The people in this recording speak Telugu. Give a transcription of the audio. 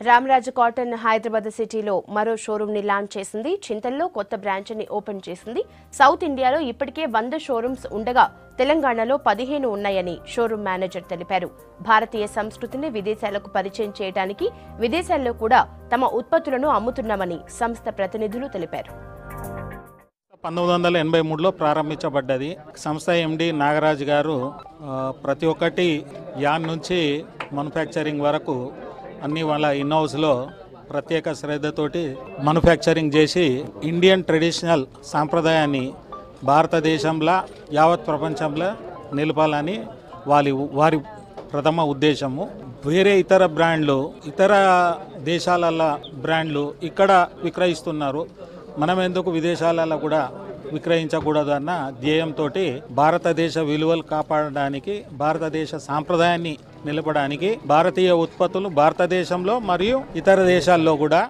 రామరాజు కాటన్ హైదరాబాద్ సిటీలో మరో షోరూమ్ని లాంచ్ చేసింది. చింతల్లో కొత్త బ్రాంచ్ని ఓపెన్ చేసింది. సౌత్ ఇండియాలో ఇప్పటికే వంద షోరూమ్స్ ఉండగా తెలంగాణలో పదిహేను ఉన్నాయని షోరూమ్ మేనేజర్ తెలిపారు. భారతీయ సంస్కృతిని విదేశాలకు పరిచయం చేయడానికి విదేశాల్లో కూడా తమ ఉత్పత్తులను అమ్ముతున్నామని సంస్థ ప్రతినిధులు తెలిపారు. పంతొమ్మిది వందల ఎనభై మూడులో ప్రారంభించబడ్డది. సంస్థ ఎండి నాగరాజు గారు ప్రతి ఒక్కటి యాన్ నుంచి మ్యానుఫ్యాక్చరింగ్ వరకు అన్ని వాళ్ళ ఇన్ హౌస్లో ప్రత్యేక శ్రద్ధతోటి మనుఫ్యాక్చరింగ్ చేసి ఇండియన్ ట్రెడిషనల్ సాంప్రదాయాన్ని భారతదేశంలో యావత్ ప్రపంచంలో నిలపాలని వారి వారి ప్రథమ ఉద్దేశము. వేరే ఇతర బ్రాండ్లు ఇతర దేశాలలో బ్రాండ్లు ఇక్కడ విక్రయిస్తున్నారు. మనం ఎందుకు విదేశాలలో కూడా విక్రయించకూడదు అన్న ధ్యేయంతో భారతదేశ విలువలు కాపాడడానికి భారతదేశ సాంప్రదాయాన్ని నిలపడానికి భారతీయ ఉత్పత్తులు భారతదేశంలో మరియు ఇతర దేశాల్లో కూడా